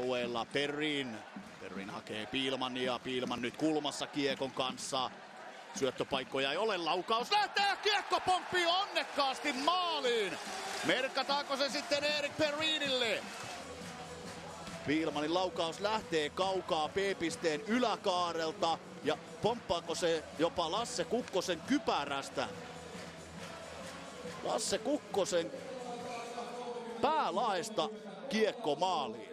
alueella Perrin. Perrin hakee Piilman ja Piilman nyt kulmassa Kiekon kanssa. Syöttöpaikkoja ei ole, laukaus lähtee, kiekko pomppii onnekkaasti maaliin. Merkataanko se sitten Erik Perrinille? Piilmanin laukaus lähtee kaukaa P-pisteen yläkaarelta ja pomppaako se jopa Lasse Kukkosen kypärästä? Lasse Kukkosen päälaesta kiekko maaliin.